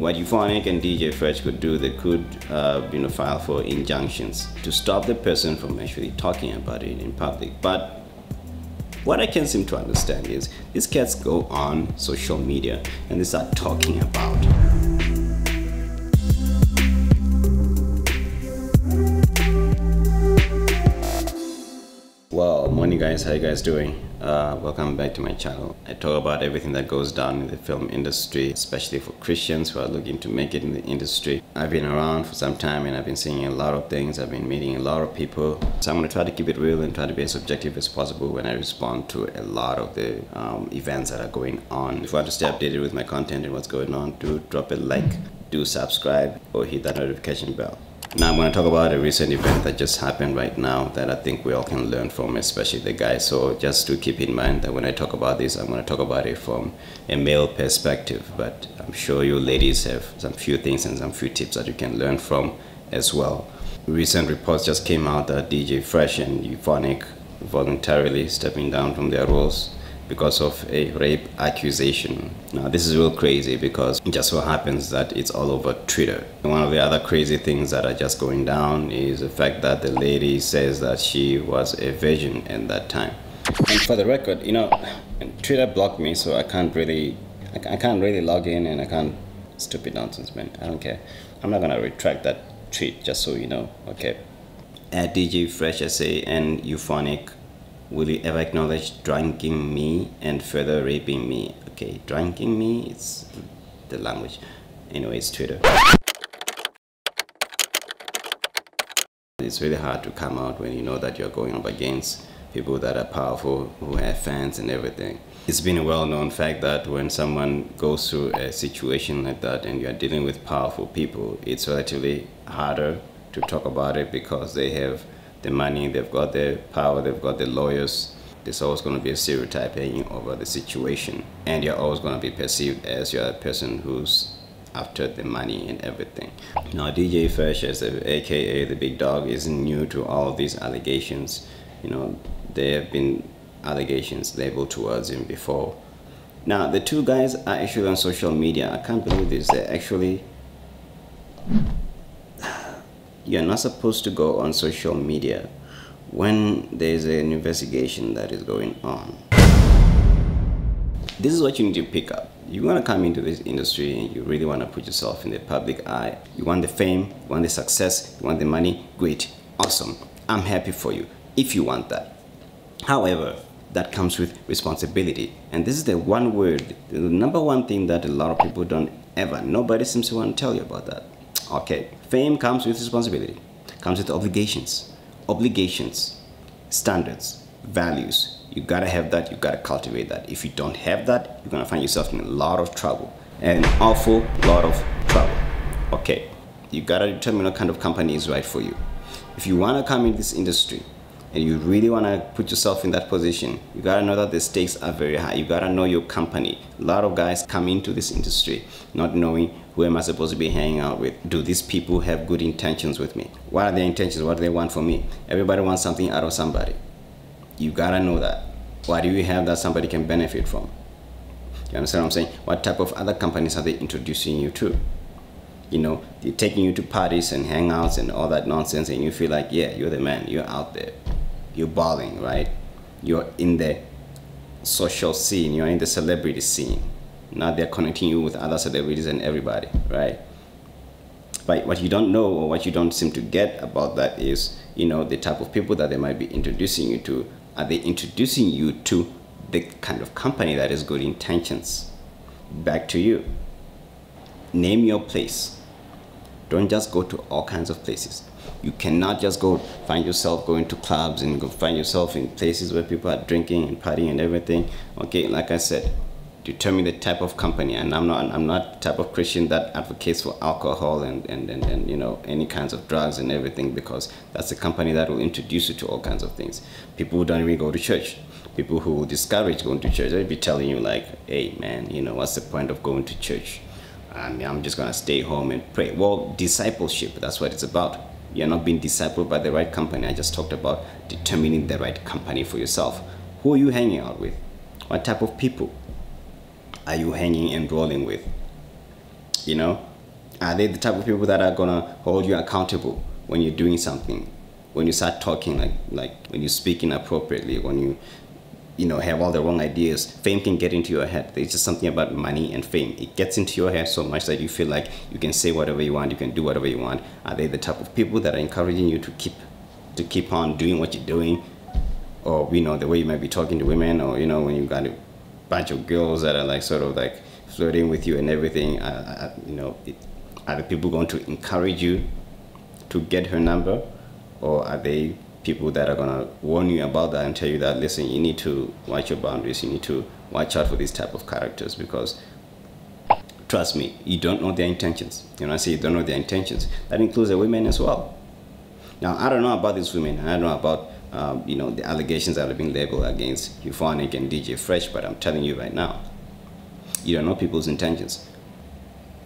what Euphonik and DJ Fresh could do, they could, uh, you know, file for injunctions to stop the person from actually talking about it in public. But what I can seem to understand is these cats go on social media and they start talking about morning guys, how you guys doing? Uh, welcome back to my channel. I talk about everything that goes down in the film industry, especially for Christians who are looking to make it in the industry. I've been around for some time and I've been seeing a lot of things. I've been meeting a lot of people. So I'm to try to keep it real and try to be as objective as possible when I respond to a lot of the um, events that are going on. If you want to stay updated with my content and what's going on, do drop a like, do subscribe, or hit that notification bell. Now I'm going to talk about a recent event that just happened right now that I think we all can learn from, especially the guys. So just to keep in mind that when I talk about this, I'm going to talk about it from a male perspective. But I'm sure you ladies have some few things and some few tips that you can learn from as well. Recent reports just came out that DJ Fresh and Euphonik voluntarily stepping down from their roles because of a rape accusation. Now, this is real crazy because it just so happens that it's all over Twitter. And one of the other crazy things that are just going down is the fact that the lady says that she was a virgin at that time. And for the record, you know, Twitter blocked me, so I can't really, I can't really log in and I can't, stupid nonsense, man. I don't care. I'm not gonna retract that tweet, just so you know, okay? At DJ Fresh SA and Euphonik Will you ever acknowledge drinking me and further raping me? Okay, drinking me, it's the language. Anyway, it's Twitter. It's really hard to come out when you know that you're going up against people that are powerful, who have fans and everything. It's been a well-known fact that when someone goes through a situation like that and you're dealing with powerful people, it's relatively harder to talk about it because they have the money, they've got the power, they've got the lawyers. There's always going to be a stereotype hanging over the situation, and you're always going to be perceived as you're a person who's after the money and everything. Now, DJ Fresh, as a, aka the big dog, isn't new to all these allegations. You know, there have been allegations labeled towards him before. Now, the two guys are actually on social media. I can't believe this. They're actually you're not supposed to go on social media when there's an investigation that is going on. This is what you need to pick up. You want to come into this industry and you really want to put yourself in the public eye. You want the fame, you want the success, you want the money. Great, awesome. I'm happy for you if you want that. However, that comes with responsibility. And this is the one word, the number one thing that a lot of people don't ever, nobody seems to want to tell you about that. Okay, fame comes with responsibility, comes with obligations, obligations, standards, values. You gotta have that, you gotta cultivate that. If you don't have that, you're gonna find yourself in a lot of trouble, an awful lot of trouble. Okay, you gotta determine what kind of company is right for you. If you wanna come in this industry, and you really want to put yourself in that position, you got to know that the stakes are very high. You got to know your company. A lot of guys come into this industry not knowing who am I supposed to be hanging out with? Do these people have good intentions with me? What are their intentions? What do they want from me? Everybody wants something out of somebody. You got to know that. What do you have that somebody can benefit from? You understand what I'm saying? What type of other companies are they introducing you to? You know, they're taking you to parties and hangouts and all that nonsense, and you feel like, yeah, you're the man, you're out there you're balling, right? You're in the social scene, you're in the celebrity scene. Now they're connecting you with other celebrities and everybody, right? But what you don't know or what you don't seem to get about that is, you know, the type of people that they might be introducing you to. Are they introducing you to the kind of company that has good intentions? Back to you. Name your place. Don't just go to all kinds of places. You cannot just go find yourself going to clubs and go find yourself in places where people are drinking and partying and everything. Okay, like I said, determine the type of company and I'm not I'm not type of Christian that advocates for alcohol and, and, and, and you know any kinds of drugs and everything because that's a company that will introduce you to all kinds of things. People who don't even go to church. People who discourage going to church, they'll be telling you like, hey man, you know, what's the point of going to church? I mean, I'm just gonna stay home and pray. Well, discipleship, that's what it's about you're not being discipled by the right company. I just talked about determining the right company for yourself. Who are you hanging out with? What type of people are you hanging and rolling with? You know, Are they the type of people that are gonna hold you accountable when you're doing something? When you start talking, like like when you speak inappropriately, when you you know have all the wrong ideas, fame can get into your head. There's just something about money and fame. It gets into your head so much that you feel like you can say whatever you want, you can do whatever you want. Are they the type of people that are encouraging you to keep to keep on doing what you're doing? Or you know, the way you might be talking to women, or you know, when you've got a bunch of girls that are like sort of like flirting with you and everything, uh, uh, you know, it, are the people going to encourage you to get her number, or are they people that are gonna warn you about that and tell you that listen, you need to watch your boundaries, you need to watch out for these type of characters because trust me, you don't know their intentions. You know, I say you don't know their intentions. That includes the women as well. Now, I don't know about these women. I don't know about um, you know the allegations that have been labeled against Euphonik and DJ Fresh, but I'm telling you right now, you don't know people's intentions.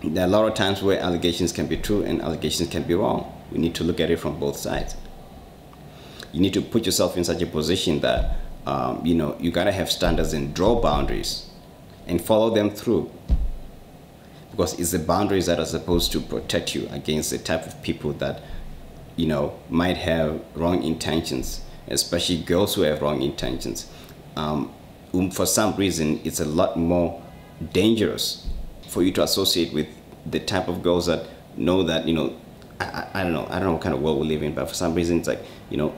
There are a lot of times where allegations can be true and allegations can be wrong. We need to look at it from both sides. You need to put yourself in such a position that um, you know you gotta have standards and draw boundaries and follow them through. Because it's the boundaries that are supposed to protect you against the type of people that you know might have wrong intentions especially girls who have wrong intentions. Um, um, for some reason it's a lot more dangerous for you to associate with the type of girls that know that you know I, I, I don't know I don't know what kind of world we live in but for some reason it's like you know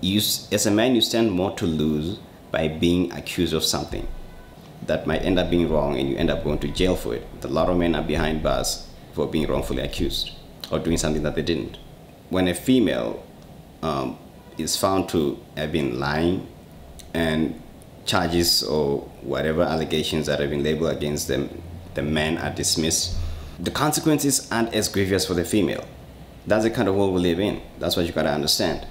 you as a man you stand more to lose by being accused of something that might end up being wrong and you end up going to jail for it. A lot of men are behind bars for being wrongfully accused or doing something that they didn't. When a female um, is found to have been lying and charges or whatever allegations that have been labeled against them, the men are dismissed. The consequences aren't as grievous for the female. That's the kind of world we live in. That's what you gotta understand.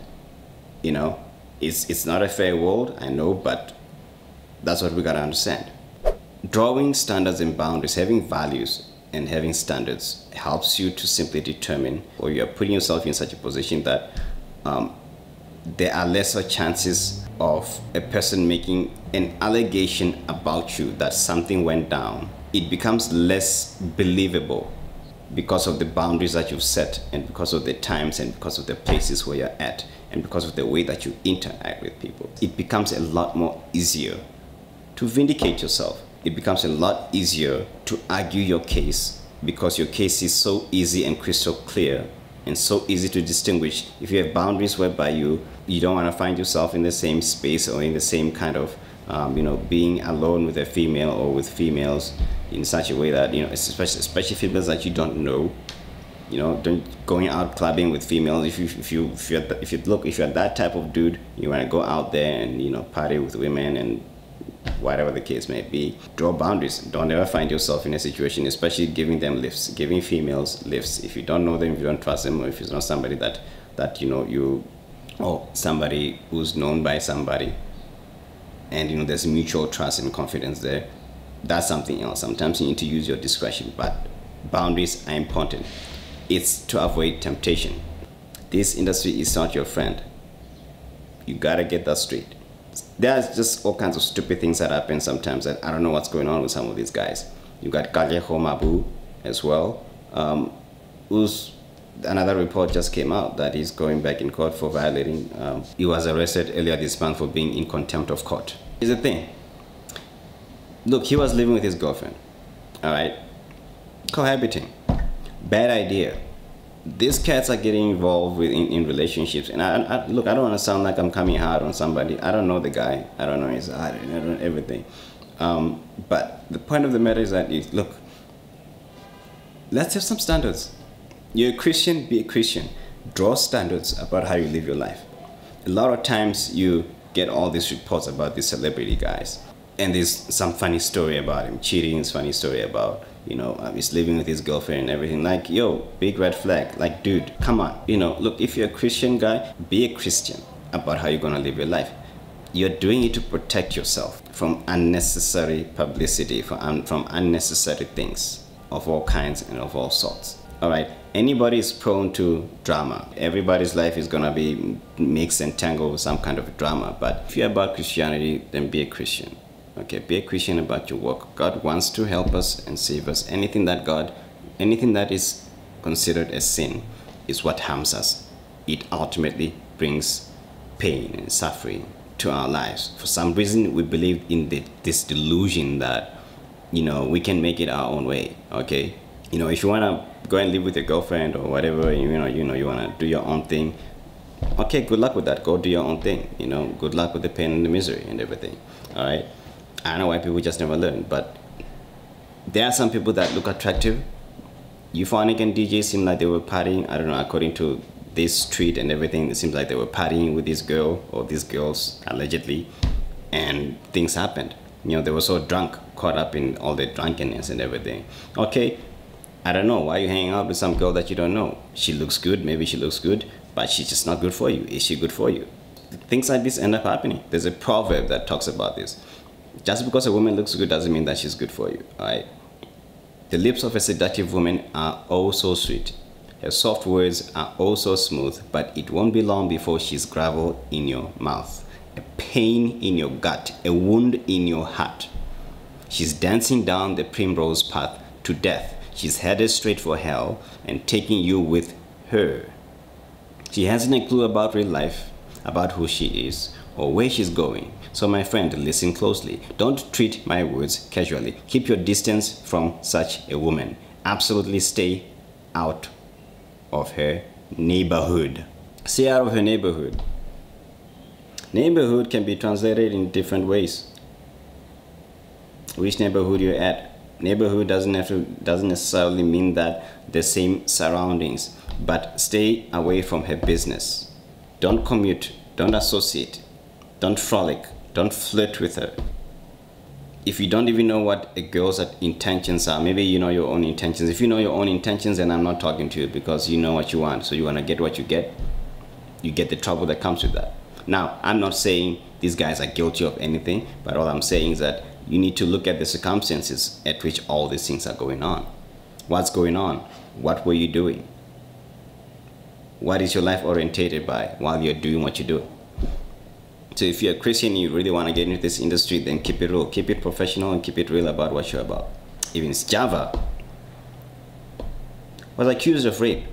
You know, it's it's not a fair world, I know, but that's what we gotta understand. Drawing standards and boundaries, having values and having standards helps you to simply determine or you are putting yourself in such a position that um, there are lesser chances of a person making an allegation about you that something went down. It becomes less believable because of the boundaries that you've set and because of the times and because of the places where you're at and because of the way that you interact with people. It becomes a lot more easier to vindicate yourself. It becomes a lot easier to argue your case because your case is so easy and crystal clear and so easy to distinguish. If you have boundaries whereby you you don't want to find yourself in the same space or in the same kind of um, you know being alone with a female or with females in such a way that you know especially especially females that you don't know you know don't going out clubbing with females if you if you if you if you look if you're that type of dude you want to go out there and you know party with women and whatever the case may be draw boundaries. Don't ever find yourself in a situation especially giving them lifts giving females lifts. If you don't know them if you don't trust them or if it's not somebody that that you know you or somebody who's known by somebody and you know there's mutual trust and confidence there that's something else sometimes you need to use your discretion but boundaries are important it's to avoid temptation this industry is not your friend you gotta get that straight there's just all kinds of stupid things that happen sometimes that I don't know what's going on with some of these guys. You got Katlego Maboe as well, um, who's another report just came out that he's going back in court for violating. Um, he was arrested earlier this month for being in contempt of court. Here's the thing. Look, he was living with his girlfriend. All right, cohabiting. Bad idea. These cats are getting involved with in, in relationships and I, I, look i don't want to sound like i'm coming hard on somebody. I don't know the guy. I don't know his heart i don't know everything. Um, but the point of the matter is that is, look let's have some standards. You're a christian be a christian. Draw standards about how you live your life. A lot of times you get all these reports about these celebrity guys and there's some funny story about him cheating Some funny story about you know, um, he's living with his girlfriend and everything. Like, yo, big red flag. Like, dude, come on. You know, look, if you're a Christian guy, be a Christian about how you're gonna live your life. You're doing it to protect yourself from unnecessary publicity, from, from unnecessary things of all kinds and of all sorts. All right, anybody is prone to drama. Everybody's life is gonna be mixed and tangled with some kind of drama. But if you're about Christianity, then be a Christian. Okay, be a Christian about your work. God wants to help us and save us. Anything that God, anything that is considered a sin is what harms us. It ultimately brings pain and suffering to our lives. For some reason, we believe in the, this delusion that, you know, we can make it our own way, okay? You know, if you want to go and live with your girlfriend or whatever, you know, you know, you want to do your own thing, okay, good luck with that. Go do your own thing, you know, good luck with the pain and the misery and everything, all right? I don't know why people just never learn, but there are some people that look attractive. Euphonik and DJ seem like they were partying, I don't know, according to this street and everything, it seems like they were partying with this girl or these girls, allegedly, and things happened. You know, they were so drunk, caught up in all the drunkenness and everything. Okay, I don't know, why are you hanging out with some girl that you don't know? She looks good, maybe she looks good, but she's just not good for you. Is she good for you? Things like this end up happening. There's a proverb that talks about this. Just because a woman looks good doesn't mean that she's good for you, alright? The lips of a seductive woman are oh so sweet. Her soft words are oh also smooth, but it won't be long before she's gravel in your mouth, a pain in your gut, a wound in your heart. She's dancing down the primrose path to death. She's headed straight for hell and taking you with her. She hasn't a clue about real life, about who she is, or where she's going. So, my friend, listen closely. Don't treat my words casually. Keep your distance from such a woman. Absolutely stay out of her neighborhood. Stay out of her neighborhood. Neighborhood can be translated in different ways. Which neighborhood you're at. Neighborhood doesn't have to doesn't necessarily mean that the same surroundings, but stay away from her business. Don't commute, don't associate, don't frolic, don't flirt with her if you don't even know what a girl's intentions are, maybe you know your own intentions. If you know your own intentions, then I'm not talking to you because you know what you want. So you want to get what you get, you get the trouble that comes with that. Now, I'm not saying these guys are guilty of anything, but all I'm saying is that you need to look at the circumstances at which all these things are going on. What's going on? What were you doing? What is your life orientated by while you're doing what you do? So if you're a Christian and you really want to get into this industry, then keep it real, keep it professional, and keep it real about what you're about. Even Sjava was accused of rape.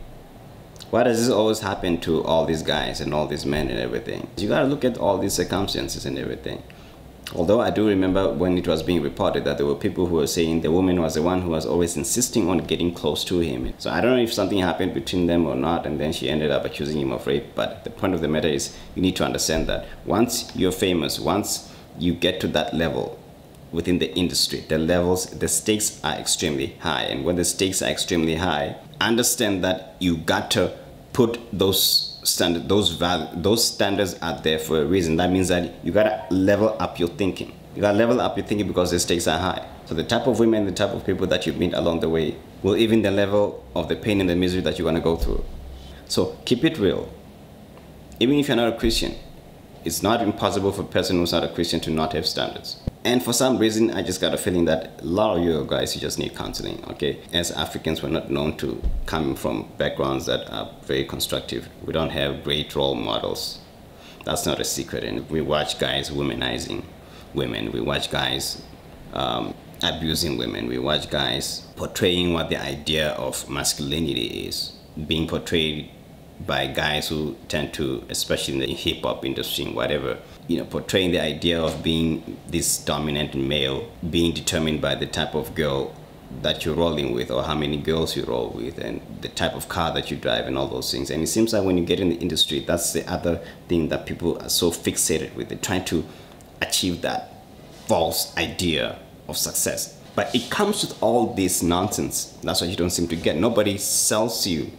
Why does this always happen to all these guys and all these men and everything? You gotta look at all these circumstances and everything. Although I do remember when it was being reported that there were people who were saying the woman was the one who was always insisting on getting close to him. So I don't know if something happened between them or not, and then she ended up accusing him of rape. But the point of the matter is, you need to understand that once you're famous, once you get to that level within the industry, the levels, the stakes are extremely high. And when the stakes are extremely high, understand that you got to put those standard those value those standards are there for a reason. That means that you gotta level up your thinking. You gotta level up your thinking because the stakes are high. So the type of women the type of people that you meet along the way will even the level of the pain and the misery that you're gonna go through. So keep it real. Even if you're not a christian it's not impossible for a person who's not a christian to not have standards and for some reason, I just got a feeling that a lot of you guys, you just need counseling, okay? As Africans, we're not known to come from backgrounds that are very constructive. We don't have great role models. That's not a secret. And we watch guys womanizing women. We watch guys um, abusing women. We watch guys portraying what the idea of masculinity is, being portrayed by guys who tend to, especially in the hip hop industry and whatever, you know, portraying the idea of being this dominant male, being determined by the type of girl that you're rolling with or how many girls you roll with and the type of car that you drive and all those things. And it seems like when you get in the industry, that's the other thing that people are so fixated with. They're trying to achieve that false idea of success. But it comes with all this nonsense. That's what you don't seem to get. Nobody sells you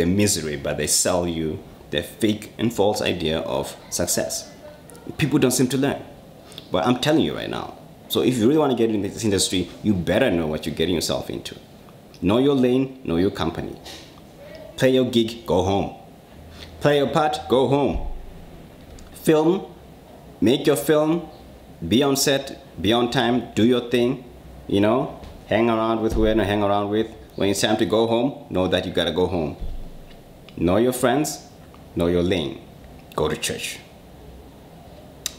the misery, but they sell you the fake and false idea of success. People don't seem to learn. But I'm telling you right now. So if you really want to get into this industry, you better know what you're getting yourself into. Know your lane, know your company. Play your gig, go home. Play your part, go home. Film, make your film, be on set, be on time, do your thing, you know, hang around with whoever hang around with. When it's time to go home, know that you gotta go home. Know your friends, know your lane. Go to church.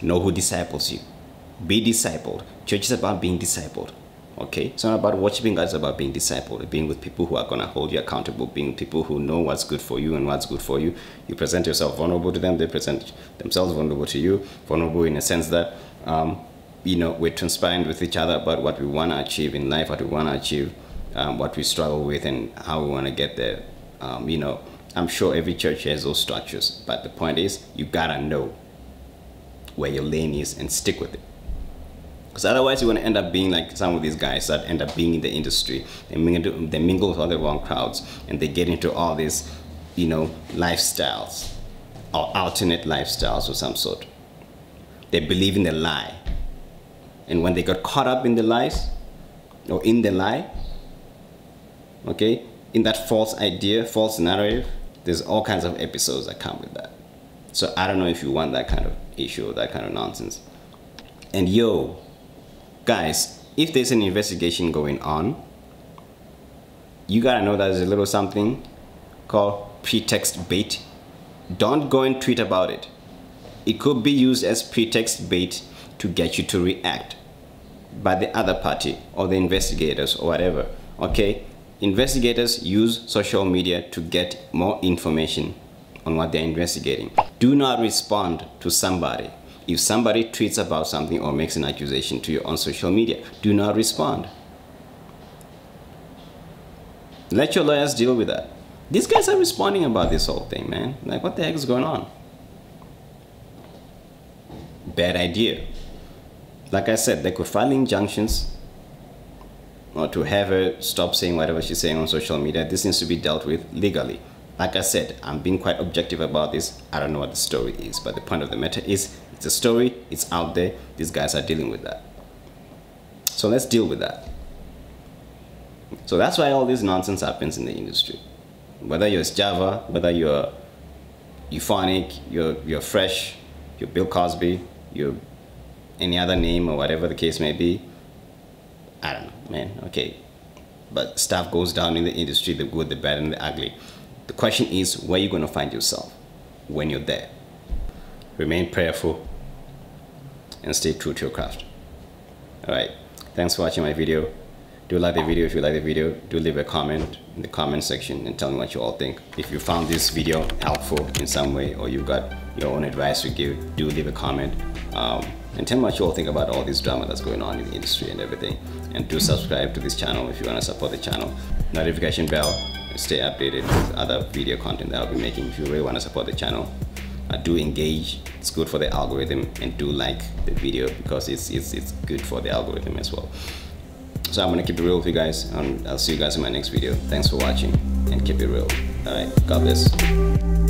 Know who disciples you. Be discipled. Church is about being discipled. Okay, it's not about worshiping God, it's about being discipled, being with people who are going to hold you accountable, being people who know what's good for you and what's good for you. You present yourself vulnerable to them, they present themselves vulnerable to you, vulnerable in a sense that, um, you know, we're transparent with each other about what we want to achieve in life, what we want to achieve, um, what we struggle with, and how we want to get there. Um, you know, I'm sure every church has those structures, but the point is, you gotta know where your lane is and stick with it. Because otherwise, you're to end up being like some of these guys that end up being in the industry. They mingle, they mingle with all the wrong crowds and they get into all these, you know, lifestyles or alternate lifestyles of some sort. They believe in the lie. And when they got caught up in the lies or in the lie, okay, in that false idea, false narrative, there's all kinds of episodes that come with that. So I don't know if you want that kind of issue or that kind of nonsense. And yo, guys, if there's an investigation going on, you gotta know that there's a little something called pretext bait. Don't go and tweet about it. It could be used as pretext bait to get you to react by the other party or the investigators or whatever. Okay? Investigators use social media to get more information on what they're investigating. Do not respond to somebody if somebody tweets about something or makes an accusation to you on social media, do not respond. Let your lawyers deal with that. These guys are responding about this whole thing, man. Like, what the heck is going on? Bad idea. Like I said, they could file injunctions or to have her stop saying whatever she's saying on social media. This needs to be dealt with legally. Like I said, I'm being quite objective about this. I don't know what the story is, but the point of the matter is it's a story, it's out there. These guys are dealing with that. So let's deal with that. So that's why all this nonsense happens in the industry. Whether you're Sjava, whether you're Euphonik, you're, you're fresh, you're Bill Cosby, you're any other name or whatever the case may be. I don't know, man. Okay. But stuff goes down in the industry, the good, the bad, and the ugly. The question is where you're going to find yourself when you're there. Remain prayerful and stay true to your craft. Alright, thanks for watching my video. Do like the video if you like the video. Do leave a comment in the comment section and tell me what you all think. If you found this video helpful in some way or you got your own advice to give, do leave a comment. Um, and tell me what you all think about all this drama that's going on in the industry and everything. And do subscribe to this channel if you want to support the channel. Notification bell, stay updated with other video content that I'll be making if you really want to support the channel. Uh, do engage it's good for the algorithm and do like the video because it's, it's, it's good for the algorithm as well. So I'm gonna keep it real with you guys and I'll see you guys in my next video. Thanks for watching and keep it real. All right God bless